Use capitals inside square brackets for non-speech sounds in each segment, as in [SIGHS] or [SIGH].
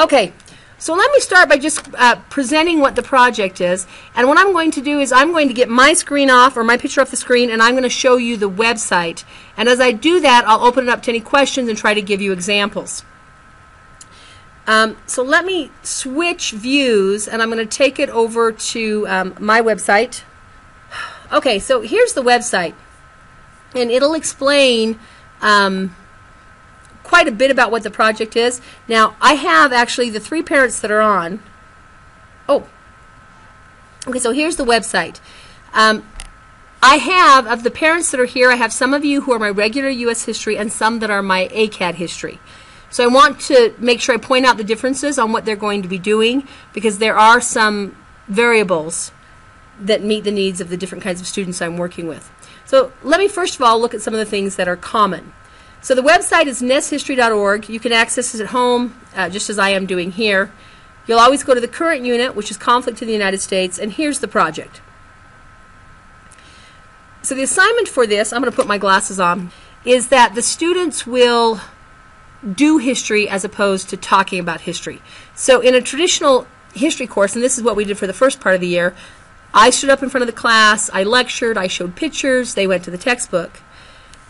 Okay, so let me start by just uh, presenting what the project is. And what I'm going to do is I'm going to get my screen off, or my picture off the screen, and I'm going to show you the website. And as I do that, I'll open it up to any questions and try to give you examples. Um, so let me switch views, and I'm going to take it over to um, my website. [SIGHS] Okay, so here's the website. And it'll explain um, quite a bit about what the project is. Now, I have actually the three parents that are on. Oh, okay, so here's the website. Um, I have, of the parents that are here, I have some of you who are my regular U.S. history and some that are my ACAD history. So I want to make sure I point out the differences on what they're going to be doing because there are some variables that meet the needs of the different kinds of students I'm working with. So let me first of all look at some of the things that are common. So the website is nesshistory.org. You can access it at home, uh, just as I am doing here. You'll always go to the current unit, which is conflict in the United States, and here's the project. So the assignment for this, I'm going to put my glasses on, is that the students will do history as opposed to talking about history. So in a traditional history course, and this is what we did for the first part of the year, I stood up in front of the class, I lectured, I showed pictures, they went to the textbook.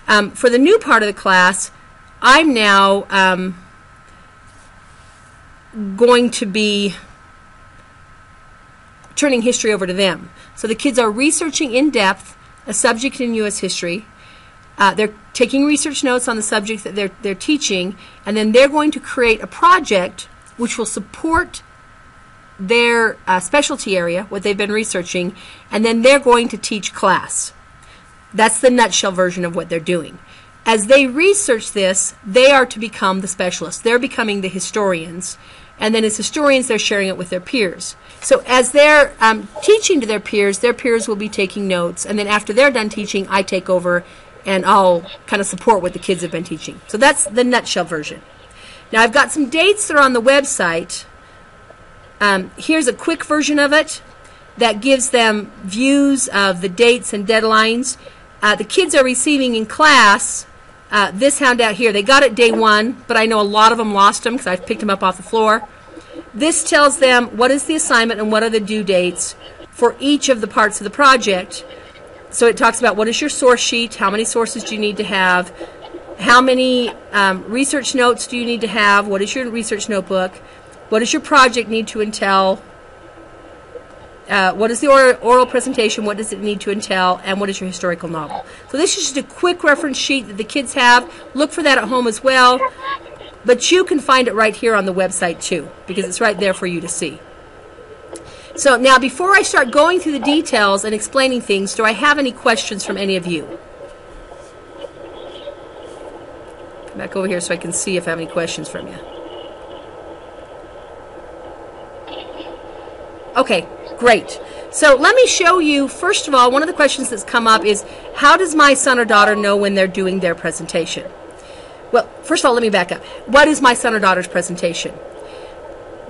Um, for the new part of the class, I'm now um, going to be turning history over to them. So the kids are researching in depth a subject in U.S. history. Uh, they're taking research notes on the subject that they're, they're teaching, and then they're going to create a project which will support their uh, specialty area, what they've been researching, and then they're going to teach class. That's the nutshell version of what they're doing. As they research this, they are to become the specialists. They're becoming the historians. And then as historians, they're sharing it with their peers. So as they're um, teaching to their peers, their peers will be taking notes. And then after they're done teaching, I take over and I'll kind of support what the kids have been teaching. So that's the nutshell version. Now I've got some dates that are on the website. Um, here's a quick version of it that gives them views of the dates and deadlines. Uh, the kids are receiving in class uh, this handout here. They got it day one, but I know a lot of them lost them because I've picked them up off the floor. This tells them what is the assignment and what are the due dates for each of the parts of the project. So it talks about what is your source sheet, how many sources do you need to have, how many um, research notes do you need to have, what is your research notebook, what does your project need to entail, uh, what is the oral, oral, presentation, what does it need to entail, and what is your historical novel. So this is just a quick reference sheet that the kids have. Look for that at home as well. But you can find it right here on the website too, because it's right there for you to see. So now before I start going through the details and explaining things, do I have any questions from any of you? Come back over here so I can see if I have any questions from you. Okay, Great. So let me show you, first of all, one of the questions that's come up is, how does my son or daughter know when they're doing their presentation? Well, first of all, let me back up. What is my son or daughter's presentation?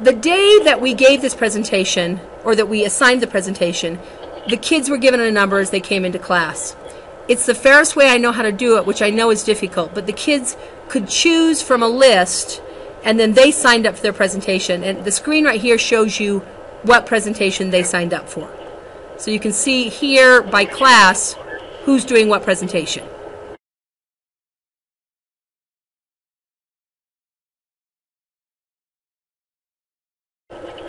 The day that we gave this presentation, or that we assigned the presentation, the kids were given a number as they came into class. It's the fairest way I know how to do it, which I know is difficult, but the kids could choose from a list and then they signed up for their presentation. And the screen right here shows you what presentation they signed up for. So you can see here by class who's doing what presentation.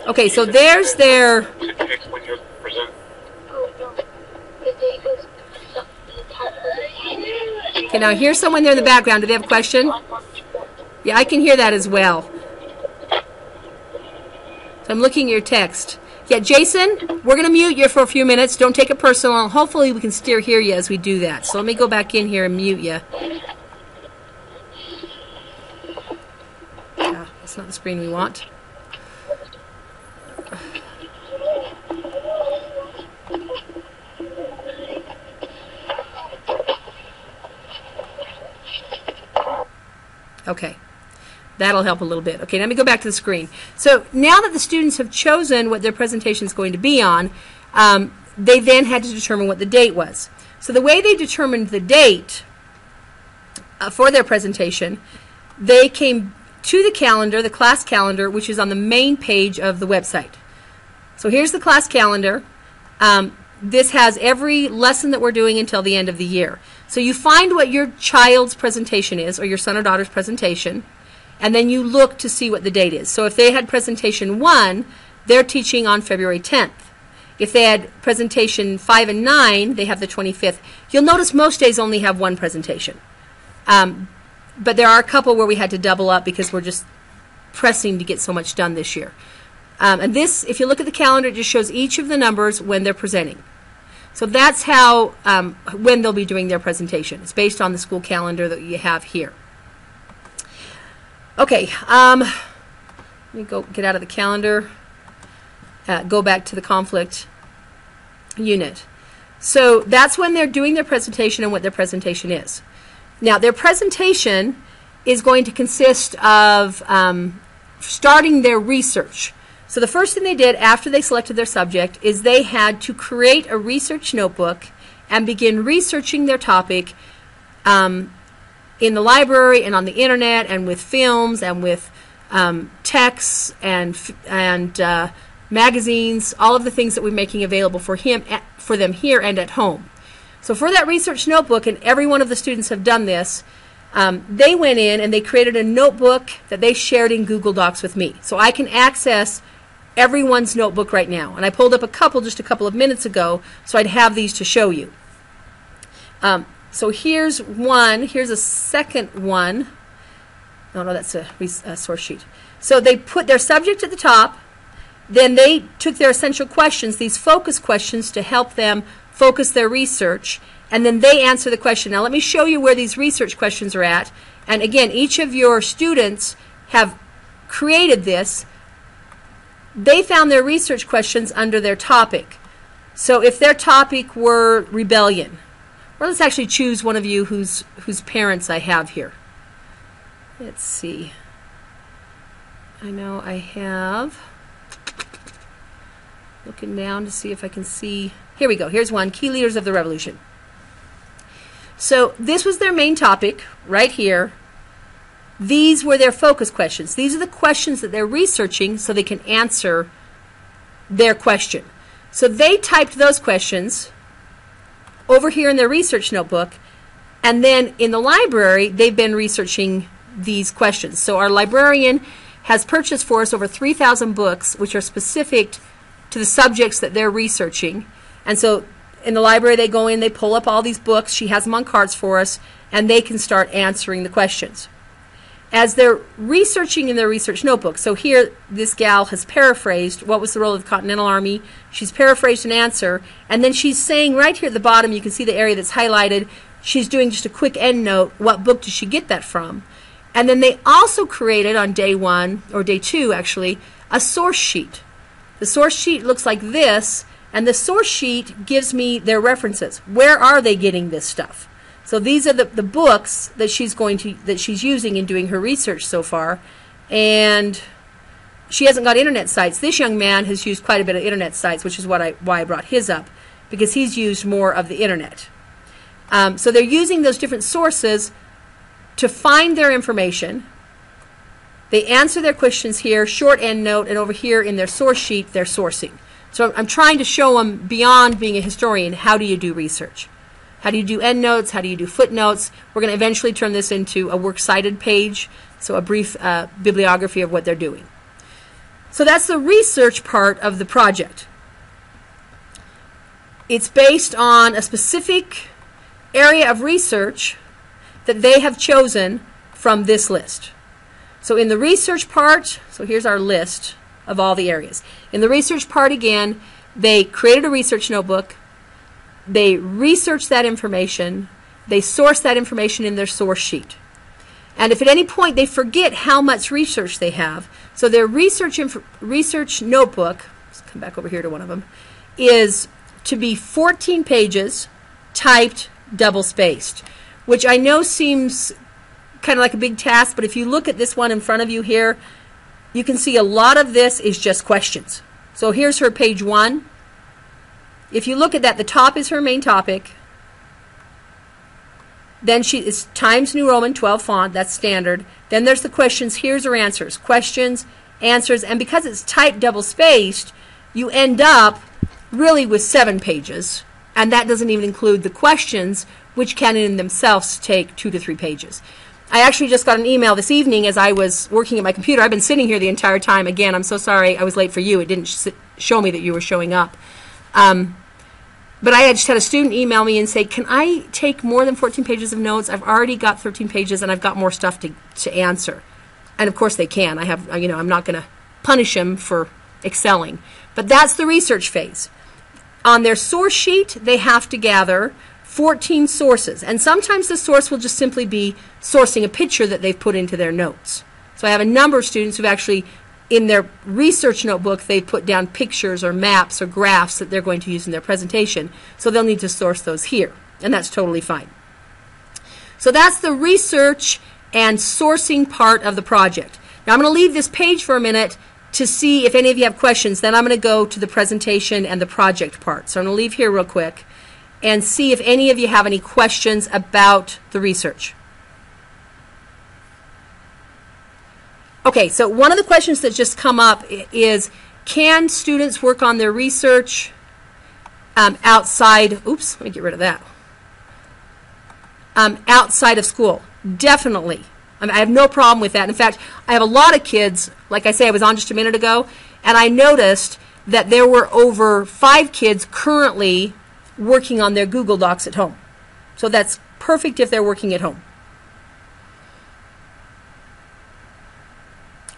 Okay, so there's their. Okay, now here's someone there in the background. Do they have a question? Yeah, I can hear that as well. I'm looking at your text. Yeah, Jason, we're going to mute you for a few minutes. Don't take it personal. Hopefully, we can still hear you as we do that. So let me go back in here and mute you. Yeah, that's not the screen we want. Okay. That'll help a little bit. Okay, let me go back to the screen. So now that the students have chosen what their presentation is going to be on, um, they then had to determine what the date was. So the way they determined the date uh, for their presentation, they came to the calendar, the class calendar, which is on the main page of the website. So here's the class calendar. Um, this has every lesson that we're doing until the end of the year. So you find what your child's presentation is, or your son or daughter's presentation, and then you look to see what the date is. So if they had presentation one, they're teaching on February 10th. If they had presentation 5 and 9, they have the 25th. You'll notice most days only have one presentation. Um, but there are a couple where we had to double up because we're just pressing to get so much done this year. Um, and this, if you look at the calendar, it just shows each of the numbers when they're presenting. So that's how, um, when they'll be doing their presentation. It's based on the school calendar that you have here. Okay, um, let me go get out of the calendar, uh, go back to the conflict unit. So that's when they're doing their presentation and what their presentation is. Now, their presentation is going to consist of um, starting their research. So the first thing they did after they selected their subject is they had to create a research notebook and begin researching their topic um, in the library and on the internet and with films and with um, texts and and uh, magazines, all of the things that we're making available for him at, for them here and at home. So for that research notebook, and every one of the students have done this, um, they went in and they created a notebook that they shared in Google Docs with me. So I can access everyone's notebook right now. And I pulled up a couple just a couple of minutes ago, so I'd have these to show you. Um, so here's one. Here's a second one. No, no, that's a, a source sheet. So they put their subject at the top. Then they took their essential questions, these focus questions, to help them focus their research. And then they answer the question. Now, let me show you where these research questions are at. And again, each of your students have created this they found their research questions under their topic. So if their topic were rebellion, or let's actually choose one of you whose whose parents I have here. Let's see. I know I have looking down to see if I can see. Here we go. Here's one key leaders of the revolution. So this was their main topic right here. These were their focus questions. These are the questions that they're researching so they can answer their question. So they typed those questions over here in their research notebook, and then in the library, they've been researching these questions. So our librarian has purchased for us over 3,000 books which are specific to the subjects that they're researching. And so in the library, they go in, they pull up all these books, she has them on cards for us, and they can start answering the questions as they're researching in their research notebook. So here, this gal has paraphrased what was the role of the Continental Army. She's paraphrased an answer, and then she's saying right here at the bottom, you can see the area that's highlighted. She's doing just a quick end note. What book did she get that from? And then they also created on day one, or day two actually, a source sheet. The source sheet looks like this, and the source sheet gives me their references. Where are they getting this stuff? So these are the, the books that she's going to that she's using in doing her research so far. And she hasn't got internet sites. This young man has used quite a bit of internet sites, which is what I why I brought his up, because he's used more of the internet. Um, so they're using those different sources to find their information. They answer their questions here, short end note, and over here in their source sheet, they're sourcing. So I'm trying to show them beyond being a historian, how do you do research? How do you do endnotes? How do you do footnotes? We're going to eventually turn this into a works cited page, so a brief uh, bibliography of what they're doing. So that's the research part of the project. It's based on a specific area of research that they have chosen from this list. So in the research part, so here's our list of all the areas. In the research part again, they created a research notebook they research that information, they source that information in their source sheet. And if at any point they forget how much research they have, so their research inf- research notebook, let's come back over here to one of them, is to be 14 pages, typed, double spaced, which I know seems kind of like a big task, but if you look at this one in front of you here, you can see a lot of this is just questions. So here's her page one. If you look at that, the top is her main topic. Then she is Times New Roman 12 font, that's standard. Then there's the questions, here's her answers. Questions, answers, and because it's typed double spaced, you end up really with seven pages. And that doesn't even include the questions, which can in themselves take two to three pages. I actually just got an email this evening as I was working at my computer. I've been sitting here the entire time. Again, I'm so sorry I was late for you. It didn't sh- show me that you were showing up. Um, but I had just had a student email me and say, "Can I take more than 14 pages of notes? I've already got 13 pages and I've got more stuff to to answer." And of course they can. I have, you know, I'm not going to punish them for excelling. But that's the research phase. On their source sheet, they have to gather 14 sources. And sometimes the source will just simply be sourcing a picture that they've put into their notes. So I have a number of students who've actually, in their research notebook, they put down pictures or maps or graphs that they're going to use in their presentation. So they'll need to source those here. And that's totally fine. So that's the research and sourcing part of the project. Now I'm going to leave this page for a minute to see if any of you have questions. Then I'm going to go to the presentation and the project part. So I'm going to leave here real quick and see if any of you have any questions about the research. Okay, so one of the questions that's just come up is, can students work on their research um, outside, oops, let me get rid of that, um, outside of school? Definitely. I, mean, I have no problem with that. In fact, I have a lot of kids, like I say, I was on just a minute ago, and I noticed that there were over five kids currently working on their Google Docs at home. So that's perfect if they're working at home.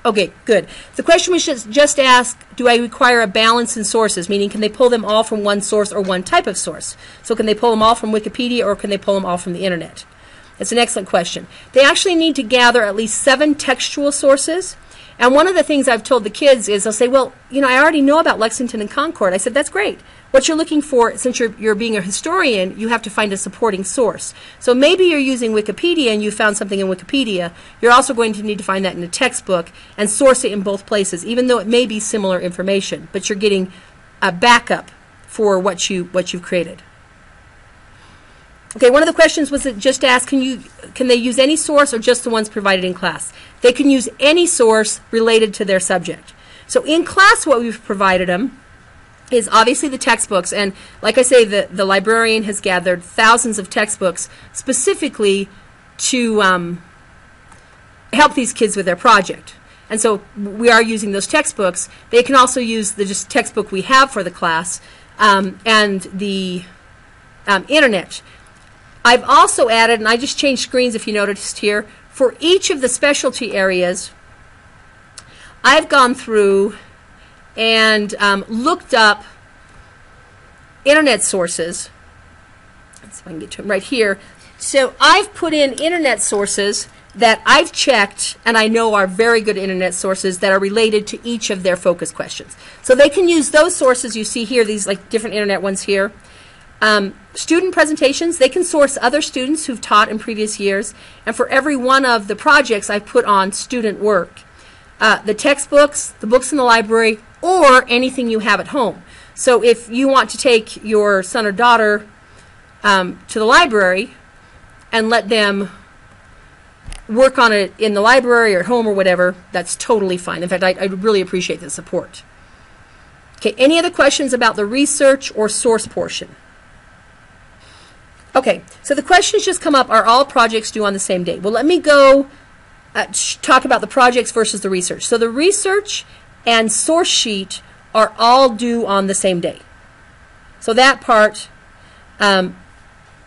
Okay, good. The question was just, just asked, do I require a balance in sources? Meaning, can they pull them all from one source or one type of source? So can they pull them all from Wikipedia or can they pull them all from the internet? That's an excellent question. They actually need to gather at least seven textual sources and one of the things I've told the kids is they'll say, well, you know, I already know about Lexington and Concord. I said, that's great. What you're looking for, since you're, you're being a historian, you have to find a supporting source. So maybe you're using Wikipedia and you found something in Wikipedia. You're also going to need to find that in a textbook and source it in both places, even though it may be similar information. But you're getting a backup for what, you, what you've created. Okay, one of the questions was just asked, can, you, can they use any source or just the ones provided in class? They can use any source related to their subject. So in class, what we've provided them is obviously the textbooks. And like I say, the, the librarian has gathered thousands of textbooks specifically to um, help these kids with their project. And so we are using those textbooks. They can also use the just textbook we have for the class um, and the um, internet. I've also added, and I just changed screens if you noticed here, for each of the specialty areas, I've gone through and um, looked up internet sources. Let's see if I can get to them right here. So I've put in internet sources that I've checked and I know are very good internet sources that are related to each of their focus questions. So they can use those sources you see here, these like different internet ones here. Um, student presentations, they can source other students who've taught in previous years. And for every one of the projects, I put on student work. Uh, the textbooks, the books in the library, or anything you have at home. So if you want to take your son or daughter um, to the library and let them work on it in the library or at home or whatever, that's totally fine. In fact, I, I really appreciate the support. Okay, any other questions about the research or source portion? Okay, so the questions just come up, are all projects due on the same date? Well, let me go uh, talk about the projects versus the research. So the research and source sheet are all due on the same day. So that part, um,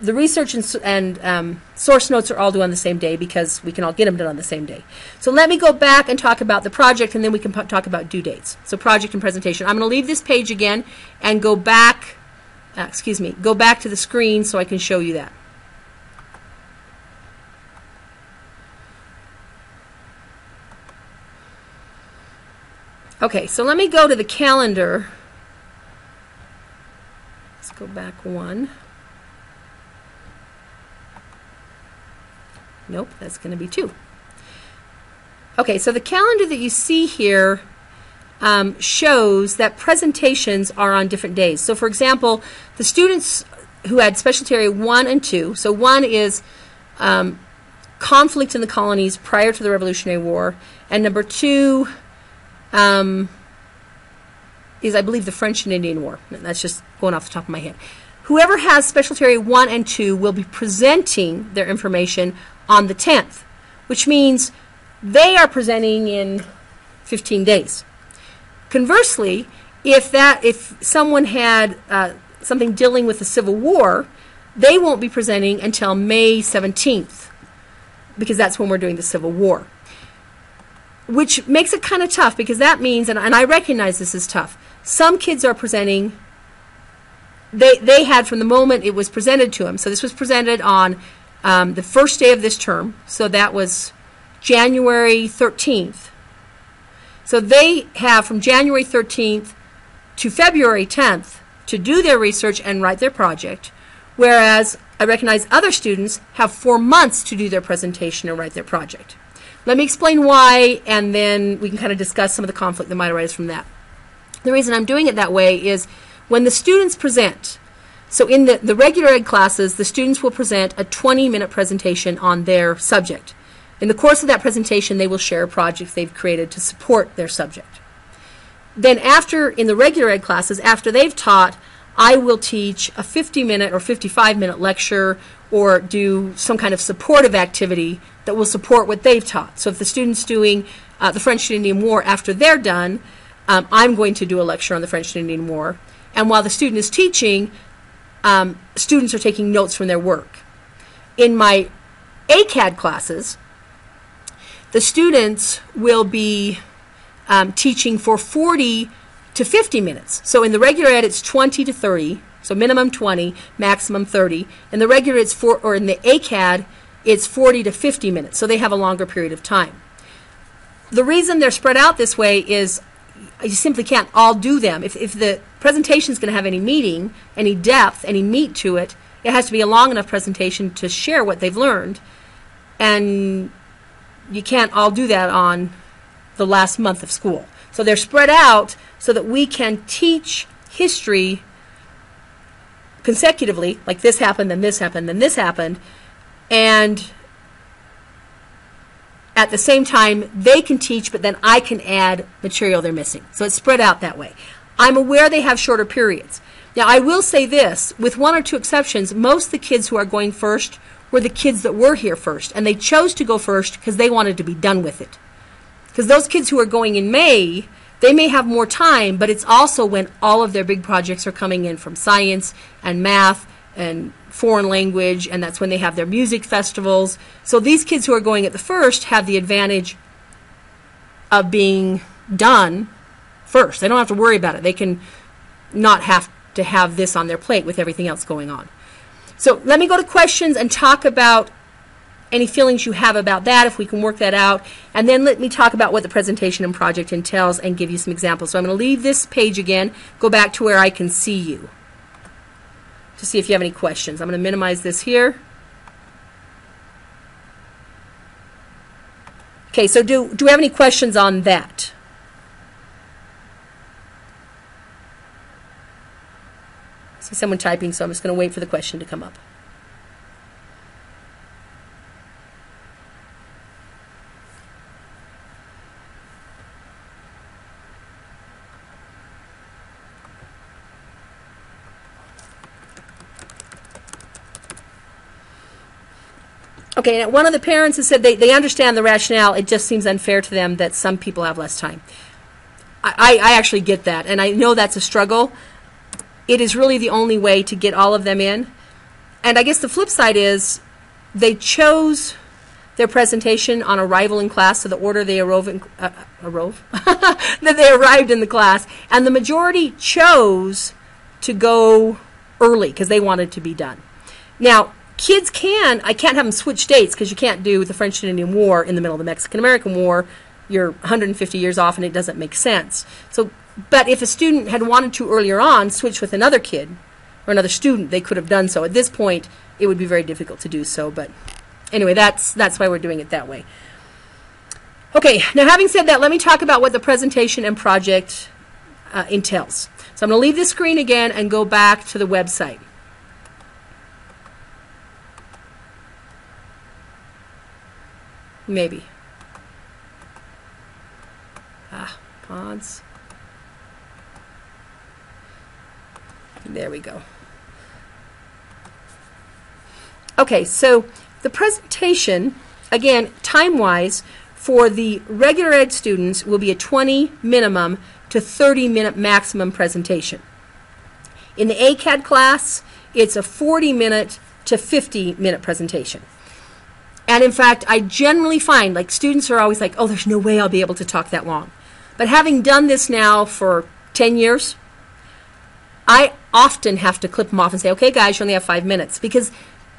the research and, and um, source notes are all due on the same day because we can all get them done on the same day. So let me go back and talk about the project and then we can talk about due dates. So project and presentation. I'm going to leave this page again and go back uh, excuse me, go back to the screen so I can show you that. Okay, so let me go to the calendar. Let's go back one. Nope, that's going to be two. Okay, so the calendar that you see here um, shows that presentations are on different days. So, for example, the students who had specialty area 1 and 2, so 1 is um, conflict in the colonies prior to the Revolutionary War, and number two um, is, I believe, the French and Indian War. That's just going off the top of my head. Whoever has specialty area 1 and 2 will be presenting their information on the 10th, which means they are presenting in 15 days. Conversely, if that if someone had uh, something dealing with the Civil War, they won't be presenting until May 17th because that's when we're doing the Civil War. Which makes it kind of tough because that means, and, and I recognize this is tough, some kids are presenting they, they had from the moment it was presented to them. So this was presented on um, the first day of this term. So that was January 13th. So they have from January 13th to February 10th to do their research and write their project, whereas I recognize other students have four months to do their presentation and write their project. Let me explain why, and then we can kind of discuss some of the conflict that might arise from that. The reason I'm doing it that way is when the students present, so in the, the regular ed classes, the students will present a 20 minute presentation on their subject. In the course of that presentation, they will share a project they've created to support their subject. Then after, in the regular ed classes, after they've taught, I will teach a 50 minute or 55 minute lecture or do some kind of supportive activity that will support what they've taught. So if the student's doing uh, the French and Indian War after they're done, um, I'm going to do a lecture on the French and Indian War. And while the student is teaching, um, students are taking notes from their work. In my ACAD classes, the students will be um, teaching for 40 to 50 minutes. So in the regular ed, it's 20 to 30. So minimum 20, maximum 30. In the regular, it's for, or in the ACAD, it's 40 to 50 minutes. So they have a longer period of time. The reason they're spread out this way is you simply can't all do them. If, if the presentation is going to have any meaning, any depth, any meat to it, it has to be a long enough presentation to share what they've learned. And you can't all do that on the last month of school. So they're spread out so that we can teach history consecutively, like this happened, then this happened, then this happened, and at the same time, they can teach, but then I can add material they're missing. So it's spread out that way. I'm aware they have shorter periods. Now, I will say this with one or two exceptions, most of the kids who are going first were the kids that were here first, and they chose to go first because they wanted to be done with it. Because those kids who are going in May, they may have more time, but it's also when all of their big projects are coming in from science and math and foreign language, and that's when they have their music festivals. So these kids who are going at the first have the advantage of being done first. They don't have to worry about it. They can not have to have this on their plate with everything else going on. So let me go to questions and talk about any feelings you have about that, if we can work that out. And then let me talk about what the presentation and project entails and give you some examples. So I'm going to leave this page again, go back to where I can see you to see if you have any questions. I'm going to minimize this here. Okay, so do, do we have any questions on that? I see someone typing, so I'm just going to wait for the question to come up. Okay, one of the parents has said they, they understand the rationale. It just seems unfair to them that some people have less time. I, I actually get that, and I know that's a struggle. It is really the only way to get all of them in. And I guess the flip side is they chose their presentation on arrival in class, so the order they in, uh, [LAUGHS] that they arrived in the class, and the majority chose to go early because they wanted to be done. Now, kids can, I can't have them switch dates because you can't do the French and Indian War in the middle of the Mexican American War. You're 150 years off and it doesn't make sense. So, but if a student had wanted to earlier on switch with another kid or another student, they could have done so. At this point, it would be very difficult to do so. But anyway, that's that's why we're doing it that way. Okay, now having said that, let me talk about what the presentation and project uh, entails. So I'm going to leave this screen again and go back to the website. Maybe. Ah, pods. There we go. Okay, so the presentation, again, time-wise, for the regular ed students will be a 20 minimum to 30 minute maximum presentation. In the ACAD class, it's a 40 minute to 50 minute presentation. And in fact, I generally find like students are always like, oh, there's no way I'll be able to talk that long. But having done this now for 10 years, I often have to clip them off and say, okay, guys, you only have five minutes. Because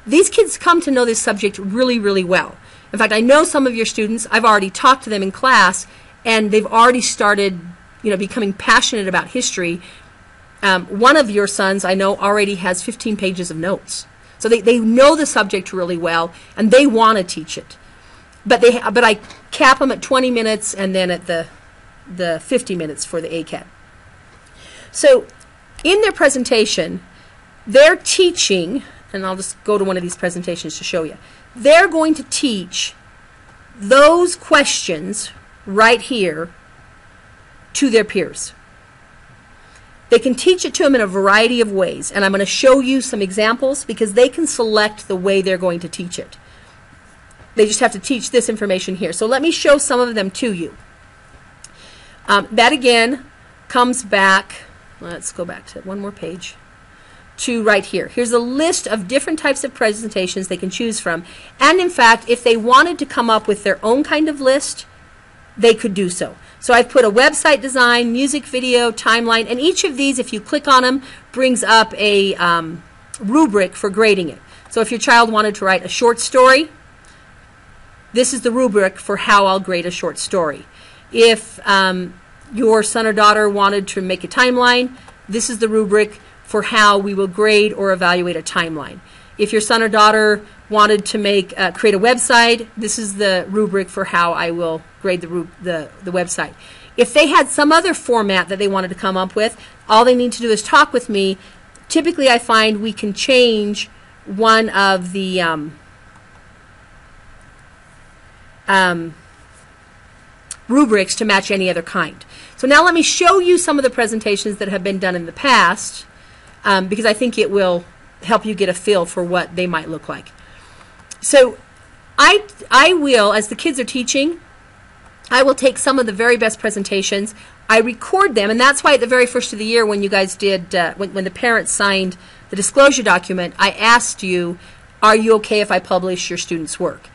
these kids come to know this subject really, really well. In fact, I know some of your students, I've already talked to them in class, and they've already started, you know, becoming passionate about history. Um, one of your sons, I know, already has 15 pages of notes. So they, they know the subject really well, and they want to teach it. But, they, but I cap them at 20 minutes and then at the, the 50 minutes for the ACAD. So in their presentation, they're teaching, and I'll just go to one of these presentations to show you. They're going to teach those questions right here to their peers. They can teach it to them in a variety of ways, and I'm going to show you some examples because they can select the way they're going to teach it. They just have to teach this information here. So let me show some of them to you. Um, that again comes back, let's go back to one more page, to right here. Here's a list of different types of presentations they can choose from. And in fact, if they wanted to come up with their own kind of list, they could do so. So I've put a website design, music video, timeline, and each of these, if you click on them, brings up a um, rubric for grading it. So if your child wanted to write a short story, this is the rubric for how I'll grade a short story. If um, your son or daughter wanted to make a timeline, this is the rubric for how we will grade or evaluate a timeline. If your son or daughter wanted to make uh, create a website, this is the rubric for how I will grade the, the, the website. If they had some other format that they wanted to come up with, all they need to do is talk with me. Typically, I find we can change one of the um, um, rubrics to match any other kind. So now let me show you some of the presentations that have been done in the past um, because I think it will help you get a feel for what they might look like. So I, I will, as the kids are teaching, I will take some of the very best presentations. I record them, and that's why at the very first of the year, when you guys did, uh, when, when the parents signed the disclosure document, I asked you, are you okay if I publish your student's work?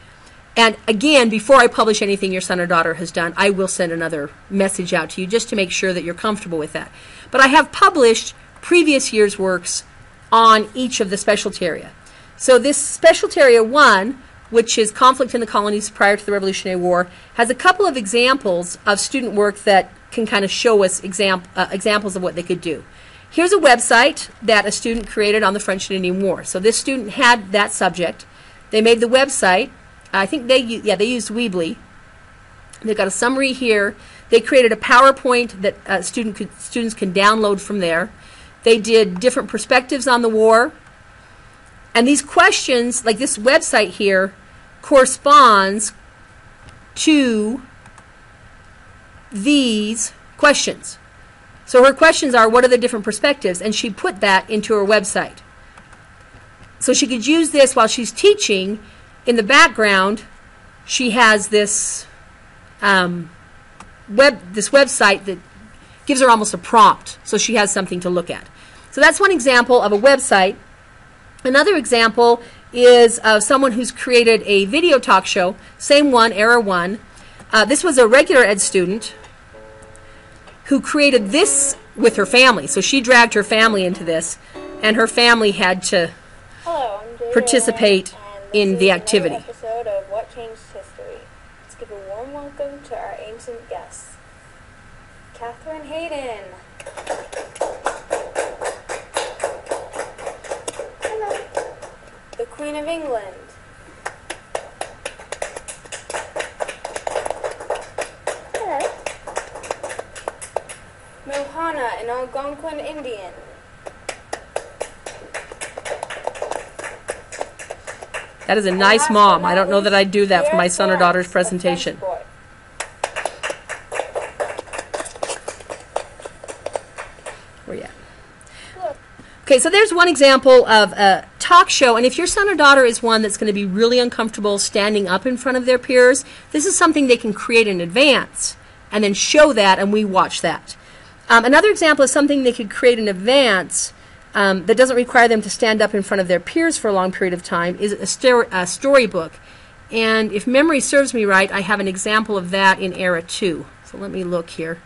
And again, before I publish anything your son or daughter has done, I will send another message out to you just to make sure that you're comfortable with that. But I have published previous year's works on each of the specialty area. So this specialty area one, which is conflict in the colonies prior to the Revolutionary War, has a couple of examples of student work that can kind of show us exam- uh, examples of what they could do. Here's a website that a student created on the French and Indian War. So this student had that subject. They made the website. I think they yeah they used Weebly. They've got a summary here. They created a PowerPoint that uh, student could, students can download from there. They did different perspectives on the war. And these questions, like this website here, corresponds to these questions. So her questions are what are the different perspectives? And she put that into her website. So she could use this while she's teaching. In the background, she has this um, web this website that gives her almost a prompt, so she has something to look at. So that's one example of a website Another example is of someone who's created a video talk show, same one, ERA One. Uh, this was a regular ed student who created this with her family. So she dragged her family into this, and her family had to Hello, participate in the activity. episode of What Changed History. Let's give a warm welcome to our ancient guests. Catherine Hayden. Queen of England. Hello. Mohana, an Algonquin Indian. That is a nice mom. I don't know that I'd do that for my son or daughter's presentation. Where you at? Okay, so there's one example of a talk show, and if your son or daughter is one that's going to be really uncomfortable standing up in front of their peers, this is something they can create in advance and then show that, and we watch that. Um, another example is something they could create in advance um, that doesn't require them to stand up in front of their peers for a long period of time is a, a storybook. And if memory serves me right, I have an example of that in ERA 2. So let me look here.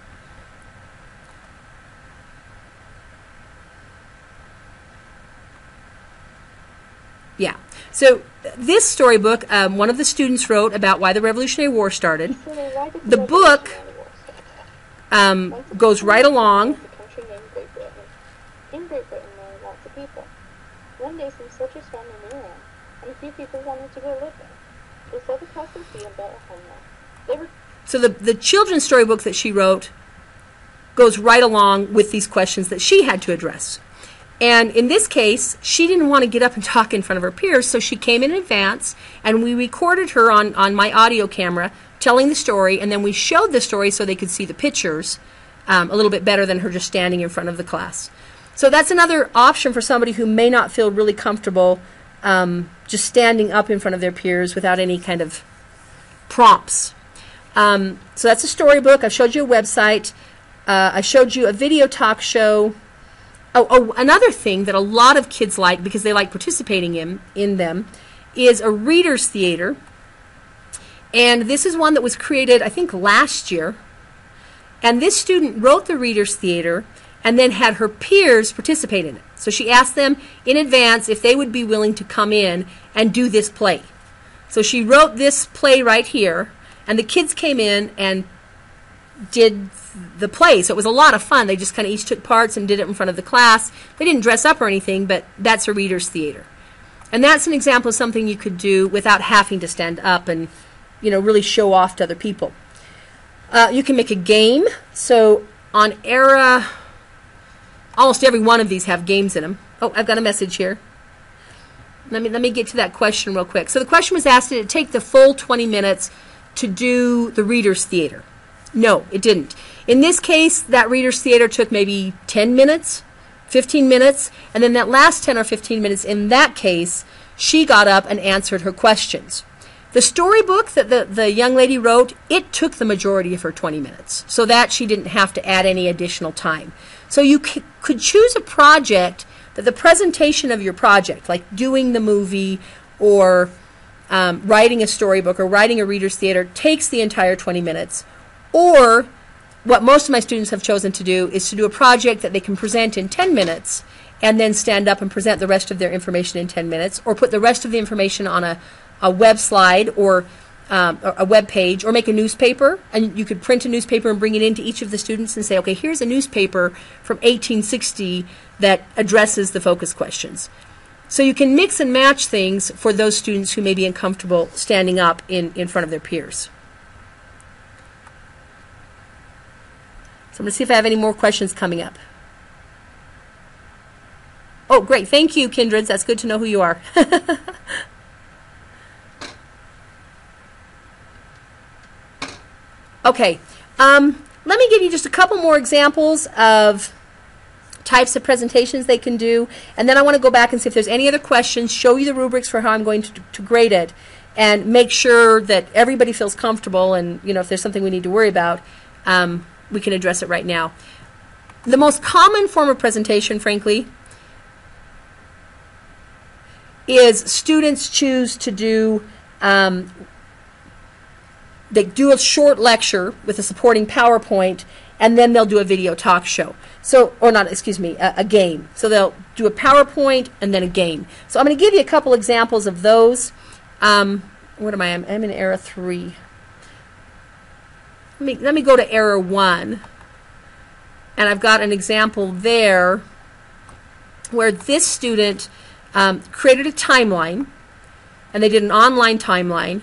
Yeah. So this storybook, um, one of the students wrote about why the Revolutionary War started. The book um, goes right along. In Great Britain, there were lots of people. One day, some soldiers found a new land, and a few people wanted to go live there. They sold across the sea and built a home there. They were So the, the children's storybook that she wrote goes right along with these questions that she had to address. And in this case, she didn't want to get up and [LAUGHS] talk in front of her peers, so she came in advance and we recorded her on, on my audio camera telling the story, and then we showed the story so they could see the pictures um, a little bit better than her just standing in front of the class. So that's another option for somebody who may not feel really comfortable um, just standing up in front of their peers without any kind of prompts. Um, so that's a storybook. I've showed you a website. Uh, I showed you a video talk show. Oh, oh, another thing that a lot of kids like because they like participating in in them is a readers theater. And this is one that was created, I think, last year. And this student wrote the readers theater and then had her peers participate in it. So she asked them in advance if they would be willing to come in and do this play. So she wrote this play right here, and the kids came in and did the play. So it was a lot of fun. They just kind of each took parts and did it in front of the class. They didn't dress up or anything, but that's a reader's theater. And that's an example of something you could do without having to stand up and, you know, really show off to other people. Uh, you can make a game. So on ERA, almost every one of these have games in them. Oh, I've got a message here. Let me let me get to that question real quick. So the question was asked: Did it take the full 20 minutes to do the readers' theater? No, it didn't. In this case, that readers' theater took maybe 10 minutes, 15 minutes, and then that last 10 or 15 minutes, in that case, she got up and answered her questions. The storybook that the, the young lady wrote, it took the majority of her 20 minutes, so that she didn't have to add any additional time. So you c- could choose a project that the presentation of your project, like doing the movie or um, writing a storybook or writing a reader's theater, takes the entire 20 minutes. Or what most of my students have chosen to do is to do a project that they can present in 10 minutes and then stand up and present the rest of their information in 10 minutes or put the rest of the information on a, a web slide or um, a web page or make a newspaper. And you could print a newspaper and bring it into each of the students and say okay here's a newspaper from 1860 that addresses the focus questions. So you can mix and match things for those students who may be uncomfortable standing up in, in front of their peers so i'm going to see if i have any more questions coming up. Oh great. Thank you kindreds. That's good to know who you are. [LAUGHS] Okay, um, let me give you just a couple more examples of types of presentations they can do, and then I want to go back and see if there's any other questions, show you the rubrics for how I'm going to, to grade it, and make sure that everybody feels comfortable, and you know if there's something we need to worry about, um, we can address it right now. The most common form of presentation, frankly, is students choose to do um, they do a short lecture with a supporting PowerPoint, and then they'll do a video talk show. So, or not, excuse me, a, a game. So they'll do a PowerPoint and then a game. So I'm going to give you a couple examples of those. Um, what am I? I'm, I'm in ERA three. Let me let me go to ERA one, and I've got an example there where this student um, created a timeline, and they did an online timeline,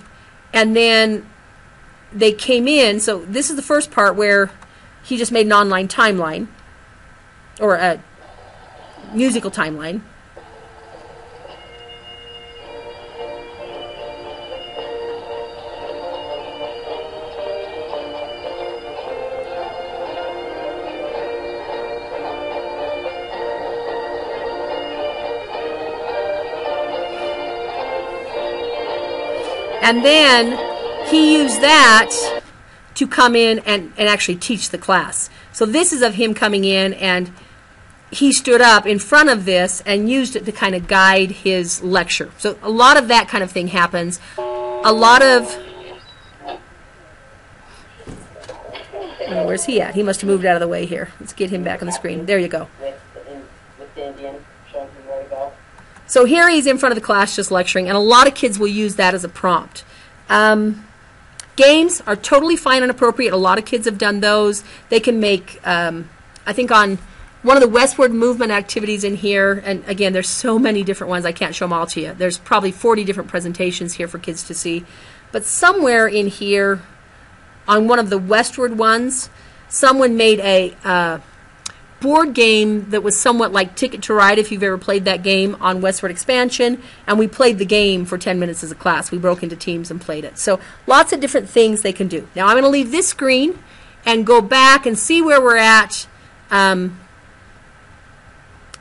and then they came in. So this is the first part where he just made an online timeline or a musical timeline. And then he used that to come in and, and actually teach the class. So this is of him coming in and he stood up in front of this and used it to kind of guide his lecture. So a lot of that kind of thing happens. A lot of oh, where's he at? He must have moved out of the way here. Let's get him back on the screen. There you go. with the, in, with the Indian showing him where to go. So here he's in front of the class just lecturing, and a lot of kids will use that as a prompt. Um, games are totally fine and appropriate. A lot of kids have done those. They can make, um, I think, on one of the westward movement activities in here, and again, there's so many different ones, I can't show them all to you. There's probably 40 different presentations here for kids to see. But somewhere in here, on one of the westward ones, someone made a uh, board game that was somewhat like Ticket to Ride, if you've ever played that game on Westward Expansion, and we played the game for 10 minutes as a class. We broke into teams and played it. So lots of different things they can do. Now I'm going to leave this screen and go back and see where we're at. Um,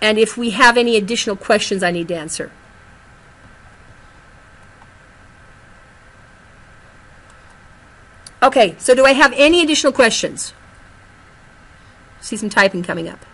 and if we have any additional questions I need to answer. Okay, so do I have any additional questions? See some typing coming up.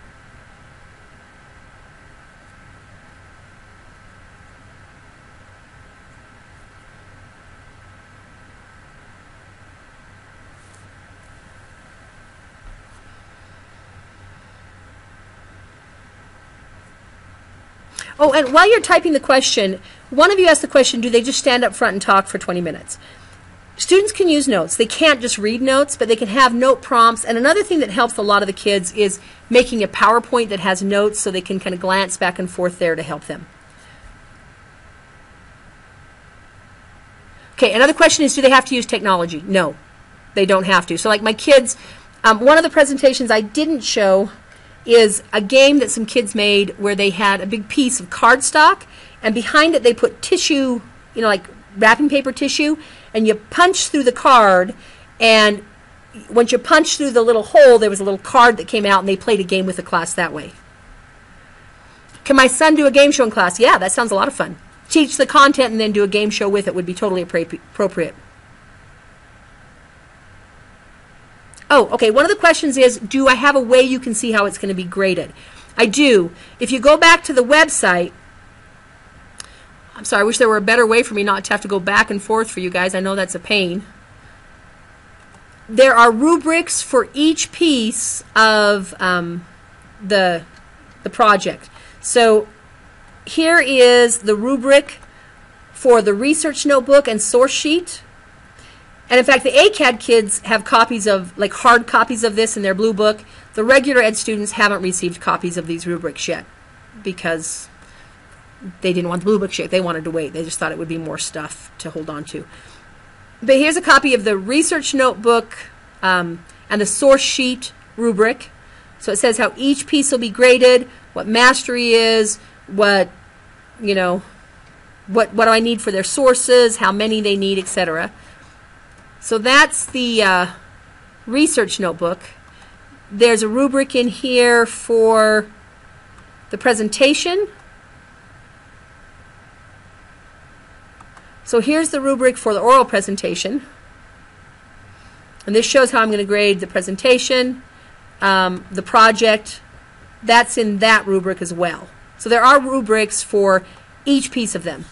Oh, and while you're typing the question, one of you asked the question, do they just stand up front and talk for 20 minutes? Students can use notes. They can't just read notes, but they can have note prompts. And another thing that helps a lot of the kids is making a PowerPoint that has notes so they can kind of glance back and forth there to help them. Okay, another question is do they have to use technology? No, they don't have to. So, like my kids, um, one of the presentations I didn't show is a game that some kids made where they had a big piece of cardstock and behind it they put tissue, you know, like wrapping paper tissue, and you punch through the card and once you punch through the little hole, there was a little card that came out and they played a game with the class that way. Can my son do a game show in class? Yeah, that sounds a lot of fun. Teach the content and then do a game show with it would be totally appropriate. Oh, okay. One of the questions is Do I have a way you can see how it's going to be graded? I do. If you go back to the website, I'm sorry, I wish there were a better way for me not to have to go back and forth for you guys. I know that's a pain. There are rubrics for each piece of um, the, the project. So here is the rubric for the research notebook and source sheet. And in fact, the ACAD kids have copies of, like hard copies of this in their blue book. The regular ed students haven't received copies of these rubrics yet because they didn't want the blue book yet. They wanted to wait. They just thought it would be more stuff to hold on to. But here's a copy of the research notebook um, and the source sheet rubric. So it says how each piece will be graded, what mastery is, what, you know, what, what do I need for their sources, how many they need, etc. So that's the uh, research notebook. There's a rubric in here for the presentation. So here's the rubric for the oral presentation. And this shows how I'm going to grade the presentation, um, the project. That's in that rubric as well. So there are rubrics for each piece of them.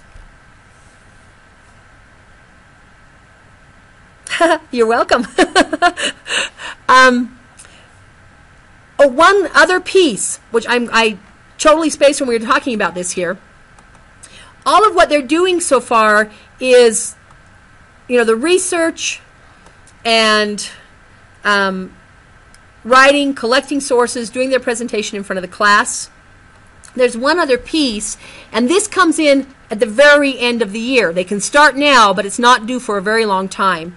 [LAUGHS] You're welcome. [LAUGHS] um, oh, one other piece, which I'm, I totally spaced when we were talking about this here. All of what they're doing so far is, you know, the research and um, writing, collecting sources, doing their presentation in front of the class. There's one other piece, and this comes in at the very end of the year. They can start now, but it's not due for a very long time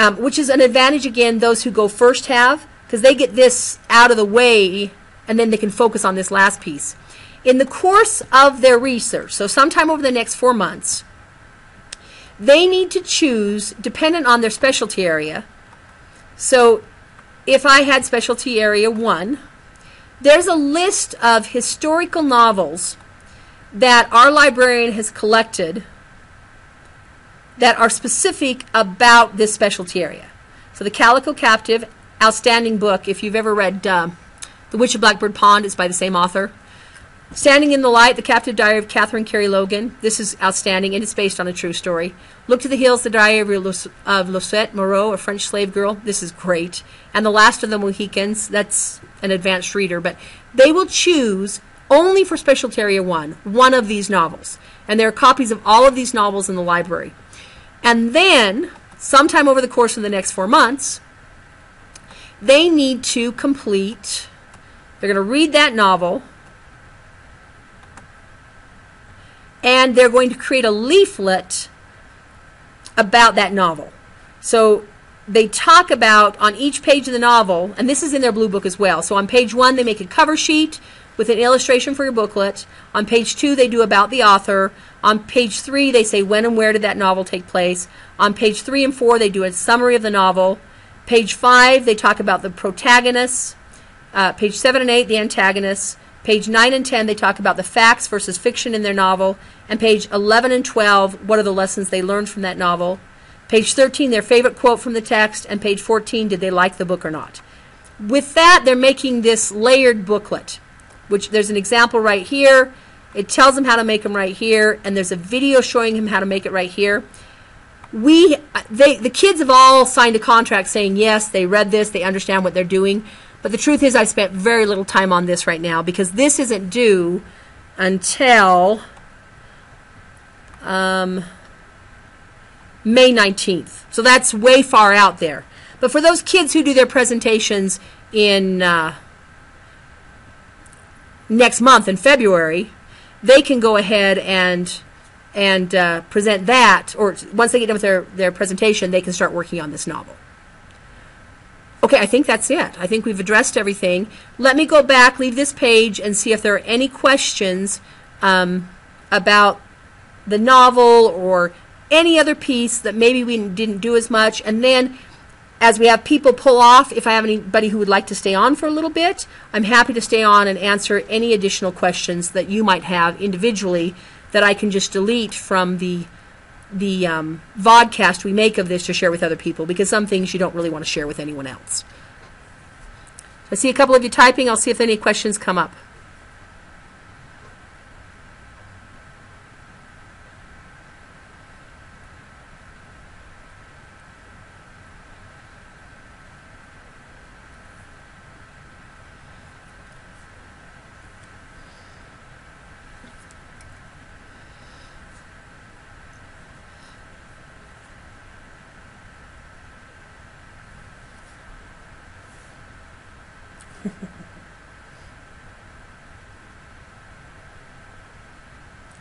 um, which is an advantage again those who go first have because they get this out of the way and then they can focus on this last piece. In the course of their research, so sometime over the next four months, they need to choose dependent on their specialty area. So if I had specialty area one, there's a list of historical novels that our librarian has collected that are specific about this specialty area. So the Calico Captive, outstanding book. If you've ever read uh, The Witch of Blackbird Pond, it's by the same author. Standing in the Light, The Captive Diary of Catherine Carey Logan. This is outstanding, and it's based on a true story. Look to the Hills, The Diary of, Lozette Moreau, a French slave girl. This is great. And The Last of the Mohicans. That's an advanced reader, but they will choose only for Specialty Area 1 one of these novels. And there are copies of all of these novels in the library. And then, sometime over the course of the next four months, they need to complete, they're going to read that novel, and they're going to create a leaflet about that novel. So they talk about on each page of the novel, and this is in their blue book as well. So on page one, they make a cover sheet with an illustration for your booklet. On page two, they do about the author. On page three, they say when and where did that novel take place. On page three and four, they do a summary of the novel. Page five, they talk about the protagonists. Uh, page seven and eight, the antagonists. Page 9 and 10, they talk about the facts versus fiction in their novel. And page 11 and 12, what are the lessons they learned from that novel. Page 13, their favorite quote from the text. And page 14, did they like the book or not. With that, they're making this layered booklet, which there's an example right here. It tells them how to make them right here. And there's a video showing him how to make it right here. We, uh, they, the kids have all signed a contract saying yes, they read this, they understand what they're doing. But the truth is, I spent very little time on this right now because this isn't due until um, May 19th. So that's way far out there. But for those kids who do their presentations in uh, next month in February, they can go ahead and and uh, present that, or once they get done with their, their presentation, they can start working on this novel. Okay, I think that's it. I think we've addressed everything. Let me go back, leave this page, and see if there are any questions um, about the novel or any other piece that maybe we didn't do as much. And then, as we have people pull off, if I have anybody who would like to stay on for a little bit, I'm happy to stay on and answer any additional questions that you might have individually that I can just delete from the the um, vodcast we make of this to share with other people because some things you don't really want to share with anyone else. I see a couple of you typing. I'll see if any questions come up.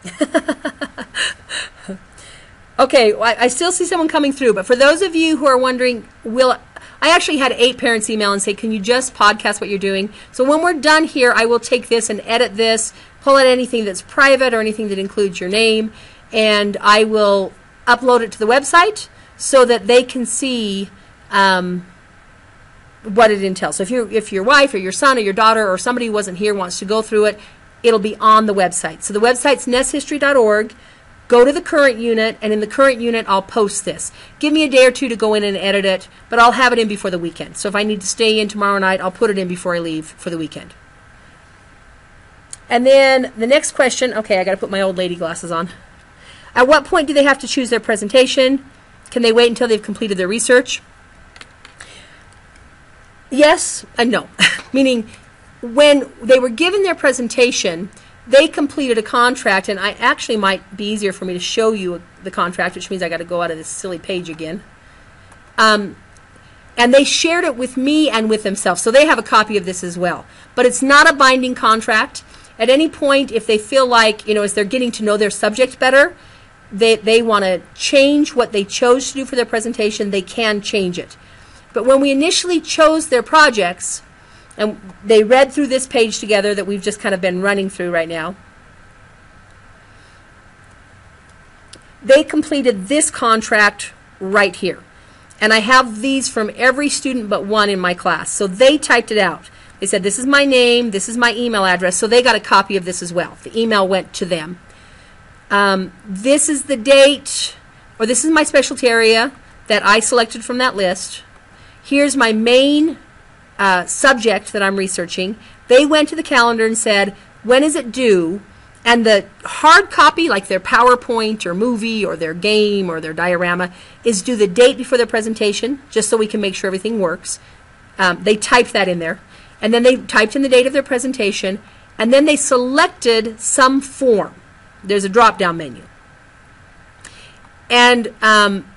[LAUGHS] Okay, well, I still see someone coming through, but for those of you who are wondering, will I actually had eight parents email and say, "Can you just podcast what you're doing?" So when we're done here, I will take this and edit this, pull out anything that's private or anything that includes your name, and I will upload it to the website so that they can see um, what it entails. So if you if your wife or your son or your daughter or somebody who wasn't here wants to go through it, it'll be on the website. So the website's nesthistory.org. Go to the current unit, and in the current unit, I'll post this. Give me a day or two to go in and edit it, but I'll have it in before the weekend. So if I need to stay in tomorrow night, I'll put it in before I leave for the weekend. And then the next question okay, I got to put my old lady glasses on. At what point do they have to choose their presentation? Can they wait until they've completed their research? Yes and no. [LAUGHS] Meaning, when they were given their presentation, they completed a contract, and I actually might be easier for me to show you the contract, which means I got to go out of this silly page again. Um, and they shared it with me and with themselves, so they have a copy of this as well. But it's not a binding contract. At any point, if they feel like, you know, as they're getting to know their subject better, they, they want to change what they chose to do for their presentation, they can change it. But when we initially chose their projects, and they read through this page together that we've just kind of been running through right now, they completed this contract right here. And I have these from every student but one in my class. So they typed it out. They said, This is my name, this is my email address. So they got a copy of this as well. The email went to them. Um, this is the date or this is my specialty area that I selected from that list. Here's my main uh, subject that I'm researching. They went to the calendar and said, when is it due? And the hard copy, like their PowerPoint or movie or their game or their diorama, is due the date before their presentation, just so we can make sure everything works. Um, they typed that in there. And then they typed in the date of their presentation, and then they selected some form. There's a drop down menu. And um,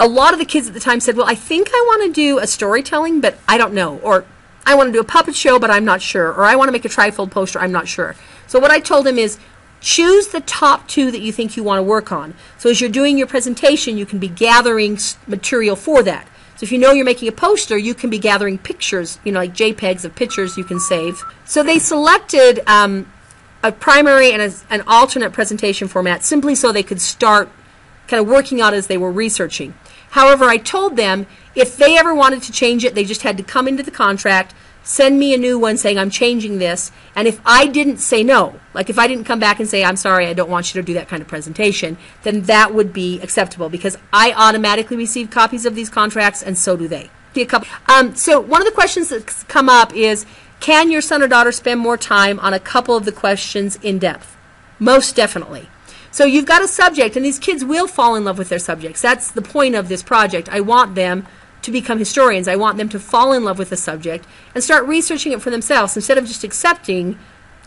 a lot of the kids at the time said, Well, I think I want to do a storytelling, but I don't know. Or I want to do a puppet show, but I'm not sure. Or I want to make a trifold poster, I'm not sure. So what I told them is choose the top two that you think you want to work on. So as you're doing your presentation, you can be gathering material for that. So if you know you're making a poster, you can be gathering pictures, you know, like JPEGs of pictures you can save. So they selected um, a primary and a, an alternate presentation format simply so they could start kind of working on as they were researching. However, I told them if they ever wanted to change it, they just had to come into the contract, send me a new one saying I'm changing this, and if I didn't say no, like if I didn't come back and say I'm sorry, I don't want you to do that kind of presentation, then that would be acceptable because I automatically receive copies of these contracts and so do they. Um, so one of the questions that's come up is, can your son or daughter spend more time on a couple of the questions in depth? Most definitely. So you've got a subject, and these kids will fall in love with their subjects. That's the point of this project. I want them to become historians. I want them to fall in love with the subject and start researching it for themselves instead of just accepting.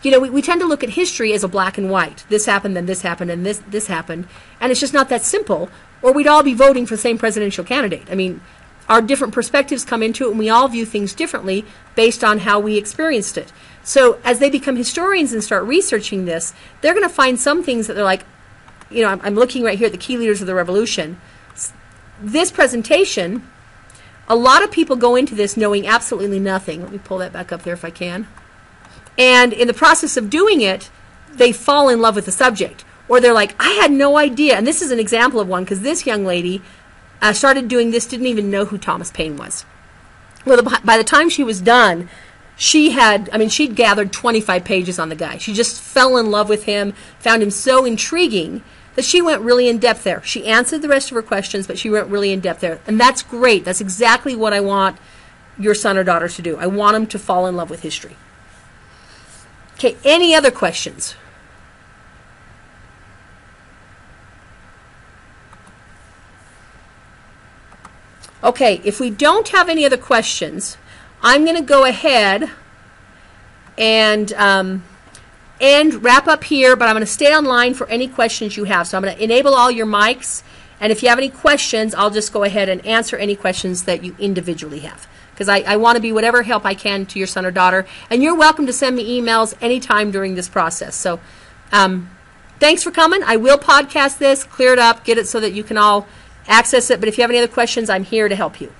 You know, we, we tend to look at history as a black and white. This happened, then this happened, and this this happened, and it's just not that simple. Or we'd all be voting for the same presidential candidate. I mean, our different perspectives come into it, and we all view things differently based on how we experienced it. So as they become historians and start researching this, they're going to find some things that they're like, you know, I'm, I'm looking right here at the key leaders of the revolution. This presentation, a lot of people go into this knowing absolutely nothing. Let me pull that back up there if I can. And in the process of doing it, they fall in love with the subject. Or they're like, I had no idea. And this is an example of one because this young lady uh, started doing this, didn't even know who Thomas Paine was. Well, the, by the time she was done, she had, I mean, she'd gathered 25 pages on the guy. She just fell in love with him, found him so intriguing that she went really in depth there. She answered the rest of her questions, but she went really in depth there. And that's great. That's exactly what I want your son or daughter to do. I want them to fall in love with history. Okay, any other questions? Okay, if we don't have any other questions, I'm going to go ahead and um, and wrap up here, but I'm going to stay online for any questions you have. So I'm going to enable all your mics, and if you have any questions, I'll just go ahead and answer any questions that you individually have. Because I, I want to be whatever help I can to your son or daughter. And you're welcome to send me emails anytime during this process. So um, thanks for coming. I will podcast this, clear it up, get it so that you can all access it. But if you have any other questions, I'm here to help you.